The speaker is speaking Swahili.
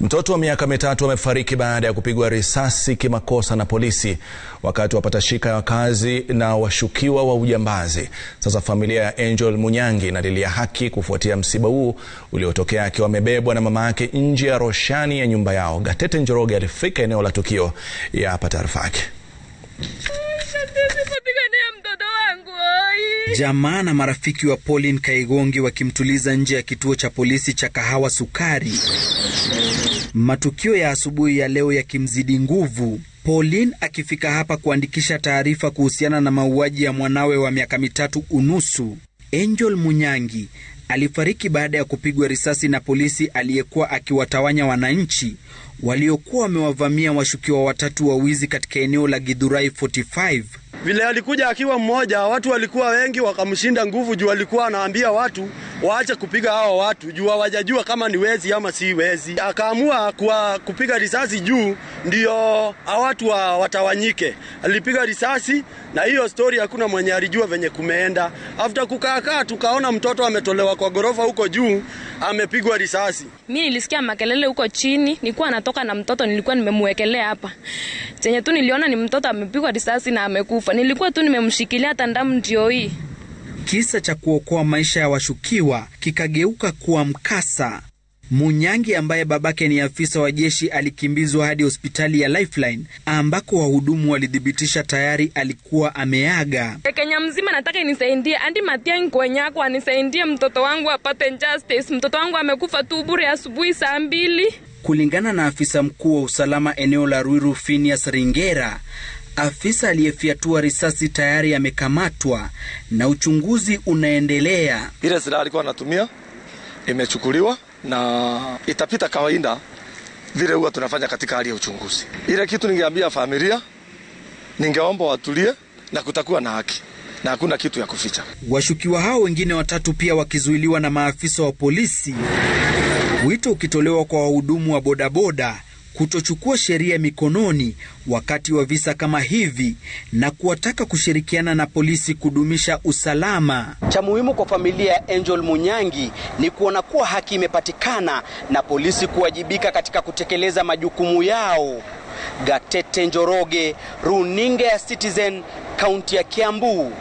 Mtoto wa miaka mitatu amefariki baada ya kupigwa risasi kimakosa na polisi wakati wa patashika ya wakazi na washukiwa wa ujambazi. Sasa familia ya Angel Munyangi inalilia haki kufuatia msiba huu uliotokea akiwa amebebwa na mama yake nje ya roshani ya nyumba yao. Gatete Njoroge alifika eneo la tukio, ya taarifa yake. Jamaa na marafiki wa Pauline Kaigongi wakimtuliza nje ya kituo cha polisi cha Kahawa Sukari. Matukio ya asubuhi ya leo yakimzidi nguvu, Pauline akifika hapa kuandikisha taarifa kuhusiana na mauaji ya mwanawe wa miaka mitatu unusu. Angel Munyangi alifariki baada ya kupigwa risasi na polisi aliyekuwa akiwatawanya wananchi waliokuwa wamewavamia washukiwa watatu wa wizi katika eneo la Githurai 45. Vile alikuja akiwa mmoja, watu walikuwa wengi wakamshinda nguvu, juu alikuwa anaambia watu waache kupiga hawa watu juu hawajajua kama ni wezi ama si wezi. Akaamua kwa kupiga risasi juu ndio watu wa, watawanyike. Alipiga risasi na hiyo stori hakuna mwenye alijua venye kumeenda. After kukaakaa, tukaona mtoto ametolewa kwa gorofa huko juu amepigwa risasi. Mi nilisikia makelele huko chini, nilikuwa natoka na mtoto, nilikuwa nimemwekelea hapa. Chenye tu niliona ni mtoto amepigwa risasi na amekufa. Nilikuwa tu nimemshikilia, hata ndamu ndio hii. Kisa cha kuokoa maisha ya washukiwa kikageuka kuwa mkasa. Munyangi ambaye babake ni afisa wa jeshi alikimbizwa hadi hospitali ya Lifeline ambako wahudumu walithibitisha tayari alikuwa ameaga. Kenya mzima nataka inisaidie, Andi Matiang'i Kwenyako anisaidie mtoto wangu apate justice. Mtoto wangu amekufa tu bure asubuhi saa mbili. Kulingana na afisa mkuu wa usalama eneo la Ruiru Phineas Ringera, afisa aliyefyatua risasi tayari amekamatwa na uchunguzi unaendelea. Ile silaha alikuwa anatumia imechukuliwa na itapita kawaida vile huwa tunafanya katika hali ya uchunguzi. Ile kitu ningeambia familia, ningeomba watulie na kutakuwa na haki na hakuna kitu ya kuficha. Washukiwa hao wengine watatu pia wakizuiliwa na maafisa wa polisi, wito ukitolewa kwa wahudumu wa bodaboda kutochukua sheria mikononi wakati wa visa kama hivi na kuwataka kushirikiana na polisi kudumisha usalama. Cha muhimu kwa familia ya Angel Munyangi ni kuona kuwa haki imepatikana na polisi kuwajibika katika kutekeleza majukumu yao. Gatete Njoroge, runinga ya Citizen, kaunti ya Kiambu.